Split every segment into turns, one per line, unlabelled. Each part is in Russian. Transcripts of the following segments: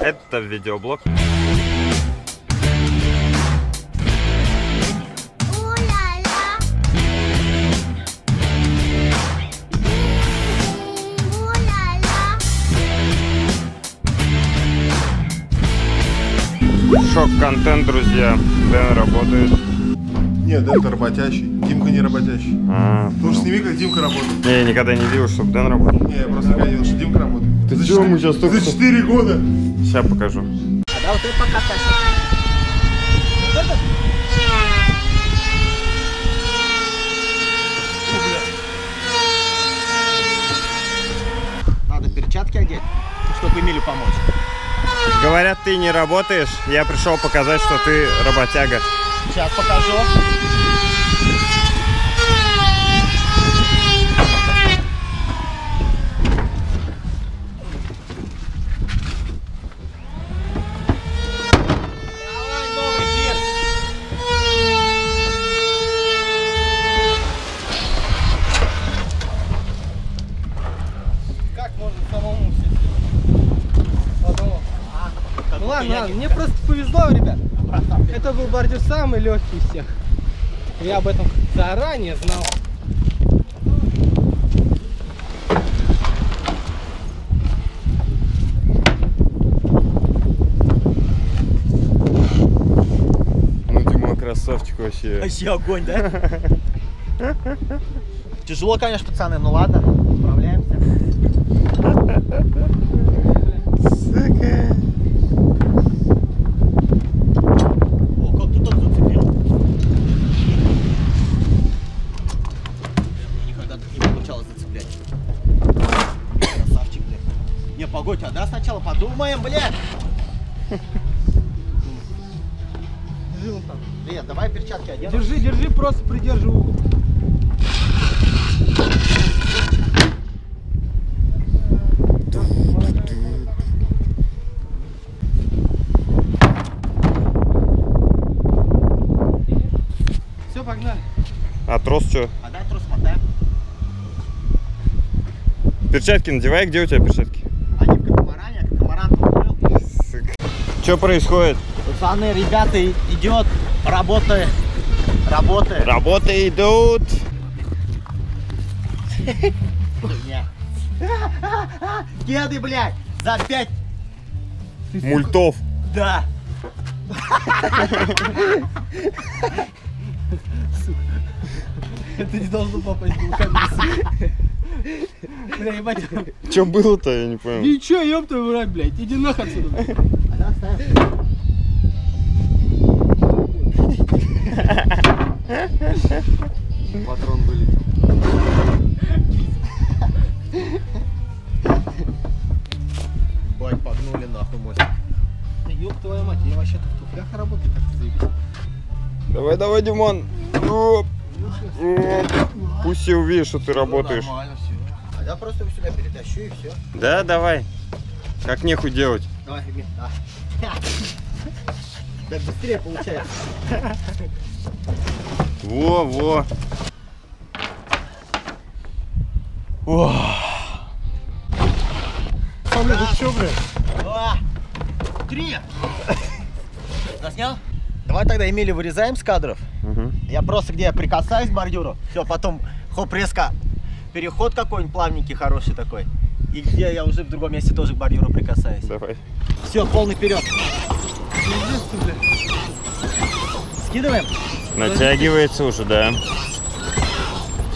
Это видеоблог. Шок-контент, друзья. Дэн работает.
Нет, это работящий. Димка не работящий.
А,
Ну уж сними, как Димка работает.
не, я никогда не видел, чтобы Дэн работал.
Не, я просто говорил, что Димка работает.
Ты
За
чё, мы щас только
За
что-
4 года.
Сейчас покажу.
А да, вот это. Вот это? Надо перчатки одеть, чтобы Эмилю помочь.
Говорят, ты не работаешь. Я пришел показать, что ты работяга.
Сейчас покажу.
Ладно, ладно, мне просто повезло, ребят. Это был бордюр самый легкий из всех. Я об этом заранее знал.
Ну, Дима, красавчик вообще.
Вообще огонь, да? Тяжело, конечно, пацаны, ну ладно, справляемся. Подумаем, блядь.
Держи вон там.
Привет, давай перчатки оденем.
Держи, держи, просто придерживай. Все, погнали.
А трос что?
А дай трос мотаем.
Перчатки надевай. Где у тебя перчатки?
Они в катамаране, а катамаран тут был.
Что происходит?
Пацаны, ребята, идет работа. Работа.
Работы идут.
Кеды, блядь, за пять.
Мультов.
Да.
Это не должно попасть в камеру. Бля, ебать.
Что было-то, я не понял.
Ничего, ёб твою мать, блядь. Иди нахуй отсюда.
Да.
Патрон вылетел.
Бать, погнули нахуй мостик.
Ёб твою мать, я вообще-то в туфлях работаю, как ты заебись.
Давай, давай, Димон. Оп. Оп. Пусть все увидят, что ты работаешь.
Нормально все. А да, просто его сюда перетащу и все.
Да, давай. Как нехуй делать.
Давай, Эмиль, да. Так быстрее получается.
Во, во. О,
Пацаны, вы чё, блядь?
Два, три. Заснял? Давай тогда Эмили вырезаем с кадров.
Мгм.
Я просто где я прикасаюсь к бордюру, все, потом хоп, резко переход какой-нибудь плавненький, хороший такой. И где я уже в другом месте тоже к бордюру прикасаюсь.
Давай.
Все, полный вперед. Скидываем?
Натягивается уже, да.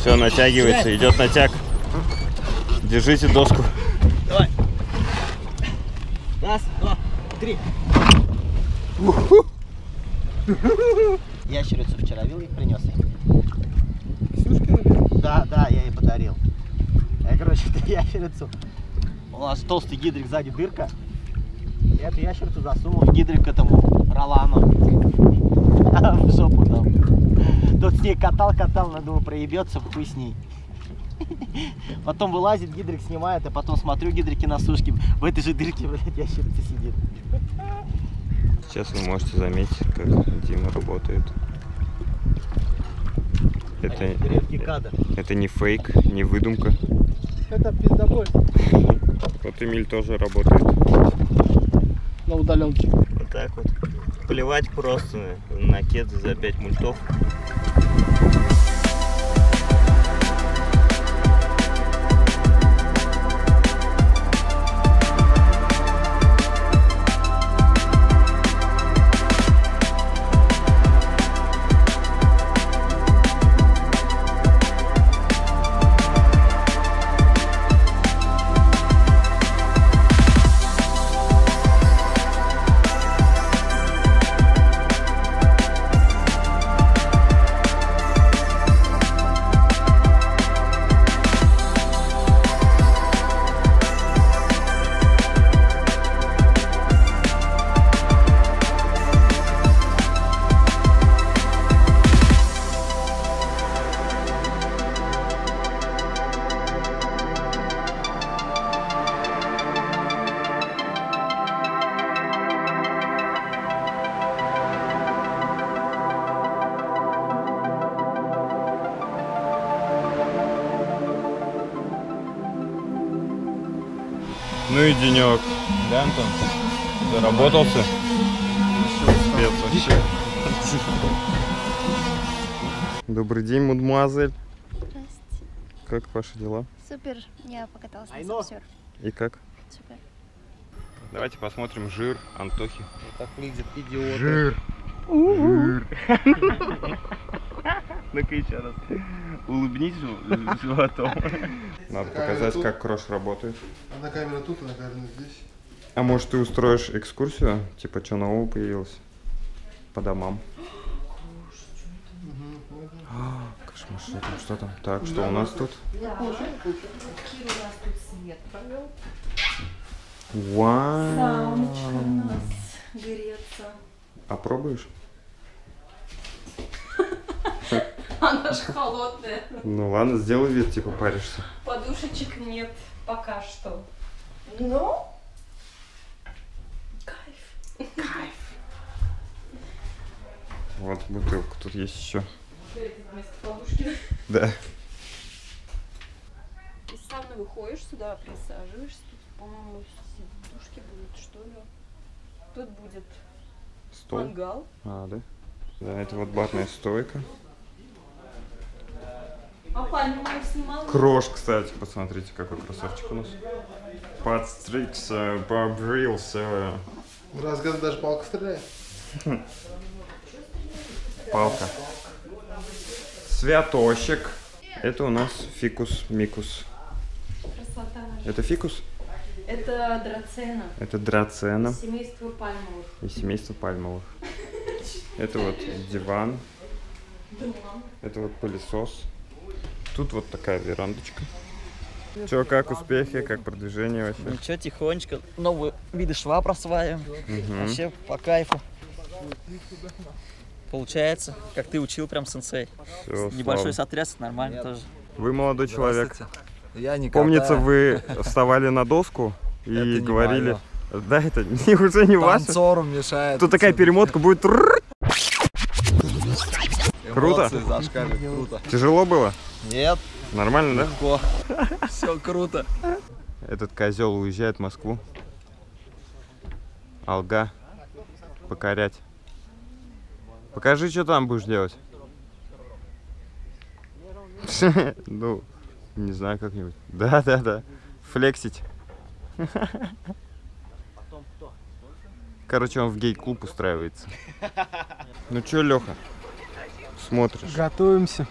Все, натягивается, идет натяг. Держите доску.
Давай. Раз, два, три. Ящерицу вчера видел и принес ей.
Ксюшкина, блядь.
Да, да, я ей подарил. Я, короче, эту ящерицу. У нас толстый гидрик сзади дырка. Я эту ящерицу засунул в гидрик к этому Ролану. В жопу дал. Тот с ней катал, катал, надо думаю, проебется, хуй с ней. Потом вылазит, гидрик снимает, а потом смотрю гидрики на сушке. В этой же дырке, блядь, ящерица сидит.
Сейчас вы можете заметить, как Дима работает. Это,
Редкий кадр.
это не фейк, не выдумка.
Это пиздобой.
Вот Эмиль тоже работает.
на удаленке.
Вот так вот. Плевать просто на кеды за 5 мультов.
Ну и денек. Да, Антон? Заработался? Спец вообще. Добрый день, мадемуазель.
Здрасте.
Как ваши дела?
Супер, я покаталась на сапсер.
И как?
Супер.
Давайте посмотрим жир Антохи.
Так выглядят идиоты.
Жир.
Ну-ка еще раз. Улыбнись жи- животом.
Надо показать, как крош работает.
Одна камера тут, одна камера здесь.
А может ты устроишь экскурсию? Типа, что нового появилось? По домам. А, Кошмар, что там, что там? Так, что у нас тут? Вау.
Самочка у нас греется.
А пробуешь?
Она же холодная.
Ну ладно, сделай вид, типа паришься.
Подушечек нет пока что. Ну? Кайф.
Вот бутылка, тут есть еще. Да.
Из сауны выходишь сюда, присаживаешься. Тут, по-моему, сидушки будут, что ли. Тут будет
Стол.
мангал.
А, да? Да, это вот барная стойка.
А снимал?
Крош, кстати, посмотрите, какой красавчик у нас. Подстригся, побрился.
Раз в год даже палка стреляет.
Палка. Святощик. Это у нас фикус микус.
Красота.
Это фикус?
Это драцена.
Это драцена
Семейство пальмовых.
и семейство пальмовых. Это вот диван. Это вот пылесос. Тут вот такая верандочка. Че, как успехи, как продвижение вообще?
Ничего, тихонечко. Новые виды швабр осваиваем.
Мгм.
Вообще по кайфу. Получается, как ты учил прям сенсей.
Всё,
Небольшой
слава.
сотряс, нормально тоже.
Вы молодой человек.
Я не
Помнится, вы вставали на доску и говорили... Да, это не, уже не ваше.
Танцору мешает.
Тут такая перемотка будет. Круто.
Эмоции круто.
Тяжело было?
Нет,
Нормально, да?
легко. Все круто.
Этот козел уезжает в Москву. Алга. Покорять. Покажи, что там будешь делать. Ну, не знаю, как-нибудь. Да, да, да. Флексить. Короче, он в гей-клуб устраивается. Ну чё, Леха? Смотришь.
Готовимся.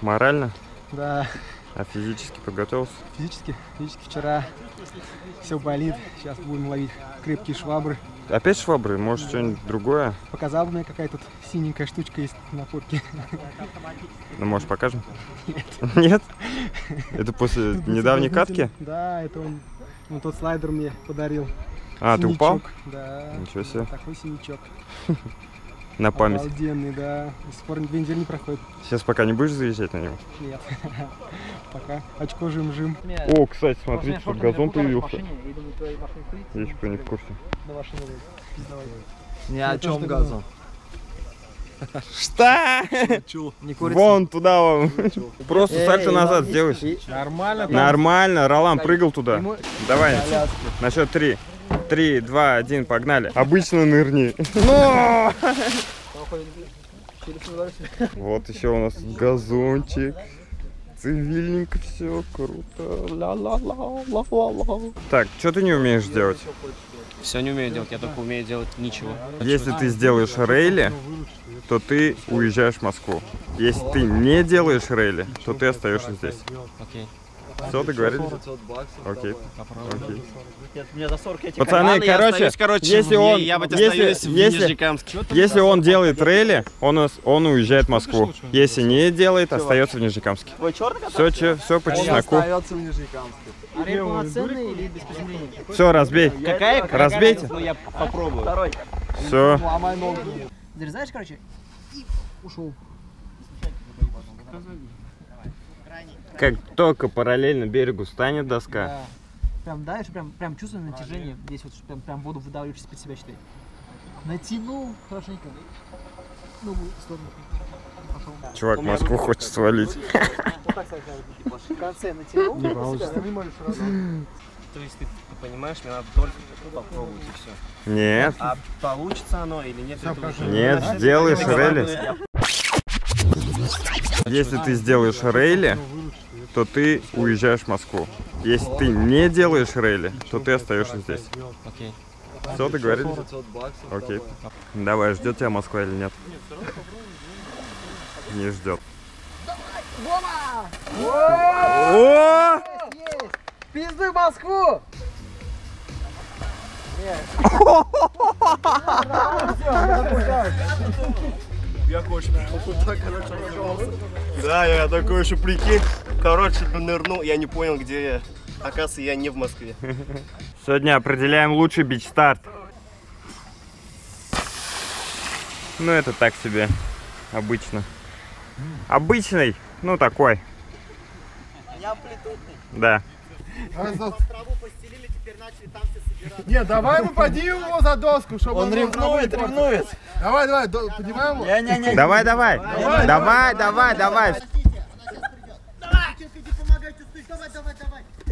Морально?
Да,
А физически подготовился?
физически, физически вчера все болит. Сейчас будем ловить крепкие швабры.
Опять швабры? Может, что-нибудь другое?
Показал мне, какая тут синенькая штучка есть на фотке.
Ну, может, покажем? Нет. Это после недавней катки?
Да, это он, он тот слайдер мне подарил.
А, ты упал?
Синячок, Да.
Ничего себе.
Такой синячок.
На память.
Обалденный, да. До сих пор две недели не проходит.
Сейчас пока не будешь заезжать на него?
Нет. Пока. Очко жим-жим.
О, кстати, смотрите, тут газон появился. Если кто не в курсе.
На машине.
Ни о чем газон.
Что? Вон туда вон. Просто сальто назад сделай.
Нормально.
Нормально, Ролан прыгал туда. Давай, на счет три. Три, два, один, погнали. Обычно нырни. Но! Вот еще у нас газончик. Цивильненько все, круто. Ла-ла-ла-ла-ла-ла. Так, что ты не умеешь делать?
Все не умею делать, я только умею делать ничего.
Если ты сделаешь рейли, то ты уезжаешь в Москву. Если ты не делаешь рейли, то ты остаешься здесь.
Окей.
Все, договорились? Окей. Окей.
Нет, мне за 40 эти
Пацаны,
Ладно, я
короче,
остаюсь, короче,
если он,
я вот
если,
в
если, если он делает рейли, он, он уезжает в Москву. Если не делает, остается в Нижнекамске.
Твой черный
Все, че, все по чесноку.
Остается в Нижнекамске.
А рейд полноценный или без приземления?
Все, разбей.
Какая?
Разбейте.
Ну я попробую.
Второй.
Все.
Ломай ноги.
Зарезаешь, короче, и ушел.
Как только параллельно берегу станет доска,
Да. Прям дальше, прям, прям чувствую натяжение. Здесь вот прям, прям воду выдавливаешь из-под себя, считай. Натянул хорошенько. Ногу в сторону. Пошел.
чувак в Москву хочет свалить.
Вот так сразу В конце натянул. Не получится.
То есть ты, ты понимаешь, мне надо только попробовать и все.
Нет,
А получится оно или нет? уже-
нет, сделаешь рейли. Если ты сделаешь рейли, то ты уезжаешь в Москву. Если ты не делаешь рейли, то ты остаешься здесь.
Окей.
Все, договорились?
500 баксов.
Окей. Давай, ждет тебя Москва или нет? Не ждет. О!
Пиздуй Москву!
Да, я такой еще прикинь. Короче, нырнул, я не понял, где я. Оказывается, я не в Москве.
Сегодня определяем лучший бич-старт. Ну, это так себе. Обычно. Обычный, ну такой.
Я амплитудный.
Да.
Начали там все собираться.
Не, давай мы поднимем его за доску, чтобы
Он ревнует, ревнует.
Давай, давай, поднимаем его.
Не-не-не.
Давай, давай. Давай, давай, давай.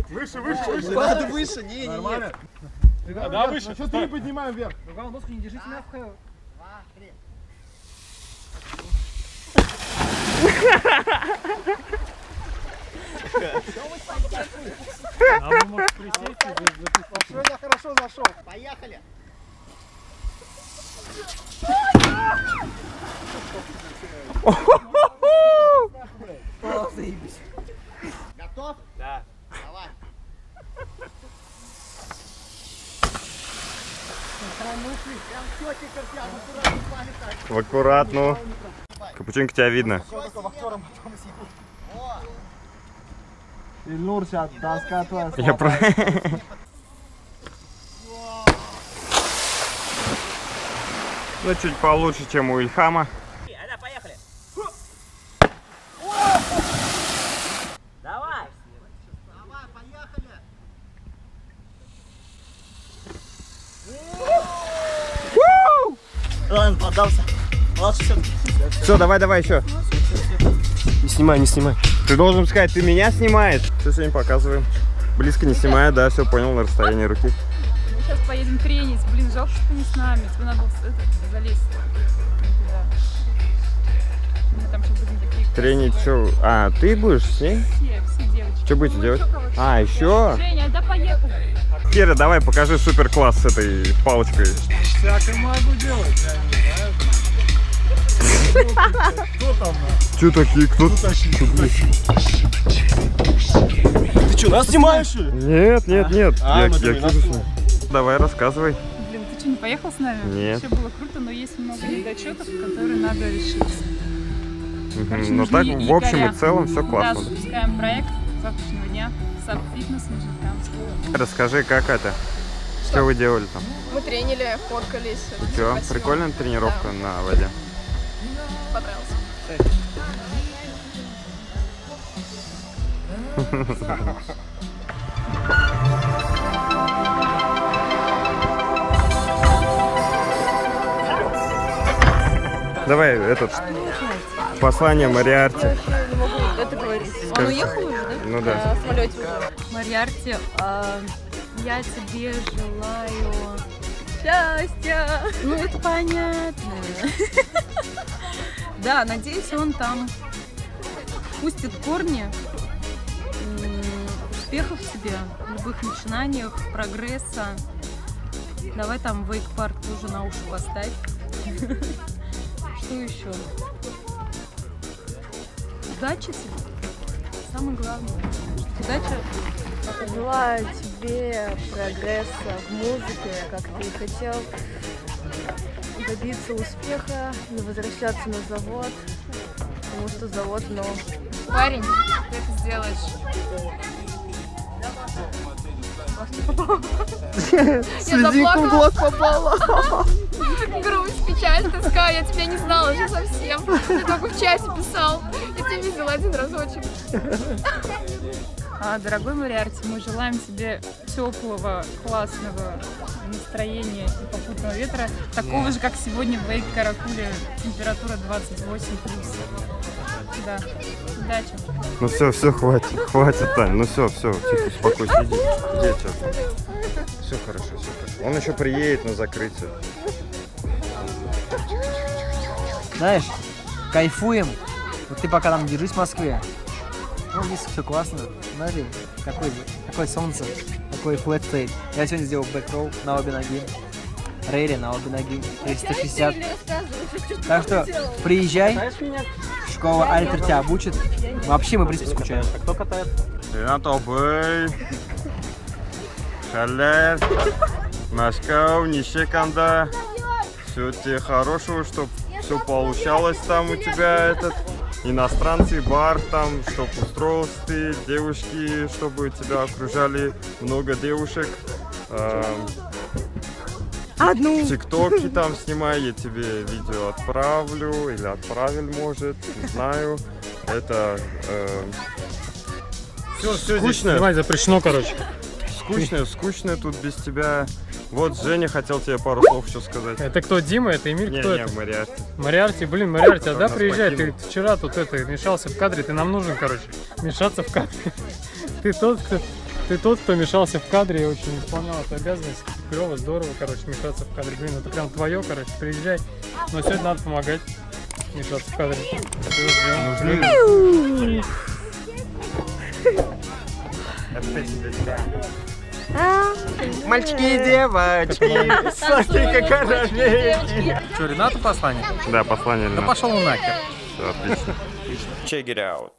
Выше, выше, выше.
Куда выше? Не, не, не.
Да, выше. Что ты не поднимаем вверх?
Главное, доску не держите мягко.
Сегодня хорошо зашел.
Поехали! Готов?
Да.
Давай.
В аккуратну. Капучинка тебя видно.
Ильнур сейчас, доска твоя.
Я про... Ну, чуть получше, чем у Ильхама.
Поехали! Давай! Давай, поехали! Ладно, поддался. Все,
давай, давай еще.
Снимай, не снимай.
Ты должен сказать, ты меня снимаешь. Все сегодня показываем. Близко не снимая, да, все понял на расстоянии руки.
Мы сейчас поедем тренить. Блин, жалко, что не с нами. Тебе надо было это, залезть.
Тренить что? А, ты будешь с ней?
все, все девочки.
Что будете
Ну,
делать?
еще.
А, еще?
Женя, да поехали.
Кира, давай покажи супер класс с этой палочкой.
Всякое могу делать, я не знаю. Кто там?
Че такие? Кто?
Ты что, нас снимаешь, что?
Нет, нет, нет.
А,
я. Давай, рассказывай.
Блин, ты что, не поехал с нами?
Нет.
Вообще было круто, но есть много недочетов, которые надо решить. Короче,
Ну так, в общем и целом все
Да,
классно.
запускаем проект завтрашнего дня. Саб фитнес Нижнекамск.
Расскажи, как это? Что вы делали там?
Мы тренили, фоткались. Спасибо.
прикольная тренировка на воде? Давай этот послание Мариарти.
Могу это говорить. Он уехал уже, да?
Ну да.
На самолете уже.
Мариарти, а, Я тебе желаю счастья. Ну, это понятно. Да, надеюсь, он там пустит корни успехов тебе, в любых начинаниях, прогресса. Давай там вейк-парк тоже на уши поставь. Что еще? Удачи тебе. Самое главное. Удачи.
Желаю тебе прогресса в музыке, как ты хотел. Добиться успеха, не возвращаться на завод, потому что завод, ну,
Парень, ты это сделаешь.
Слезинку в глаз попала. Грусть, печаль, тоска, я тебя не знала уже совсем. Ты только в чате писал. Я тебя видела один разочек.
А, дорогой Мариарти, мы желаем тебе теплого, классного настроения и попутного ветра, такого же, как сегодня в Вейк Каракуле, температура 28 плюс. Да, удачи.
Ну все, все, хватит, хватит, Тань, ну все, все, тихо, успокойся, иди, иди отсюда. Все хорошо, все хорошо. Он еще приедет на закрытие.
Знаешь, кайфуем. Вот ты пока там держись в Москве. Ну, здесь все классно. Смотри, какое, какое солнце, какой флэт стоит. Я сегодня сделал бэкроу на обе ноги. Рейли на обе ноги. 360. Так что приезжай. Школа Альтер тебя обучит. Вообще мы, в принципе, скучаем.
Кто катает?
Ренат Обый, Халер, Машкау, Нищеканда. Все тебе хорошего, чтоб все получалось там у тебя этот иностранцы, бар там, чтоб устроился ты, девушки, чтобы тебя окружали много девушек. Эм,
Одну.
В ТикТоке там снимай, я тебе видео отправлю или отправил, может, не знаю. Это эм,
Все, все,
Скучно?
Снимать запрещено, короче.
Скучно, скучно тут без тебя. Вот Женя хотел тебе пару слов еще сказать.
Это кто, Дима? Это Эмиль?
Не,
кто
не,
это?
Мариарти.
Мариарти, блин, Мариарти, а да, приезжай, ты
покинул.
вчера тут это, мешался в кадре, ты нам нужен, короче, мешаться в кадре. Ты тот, кто, ты тот, кто мешался в кадре и очень исполнял эту обязанность. Клево, здорово, короче, мешаться в кадре. Блин, это прям твое, короче, приезжай. Но сегодня надо помогать мешаться в кадре. Всё, ждём.
Мальчики и девочки, смотри, как коровейки.
Что, Ренату послание?
Да, послание
Да пошел нахер.
Все, отлично. Check it out.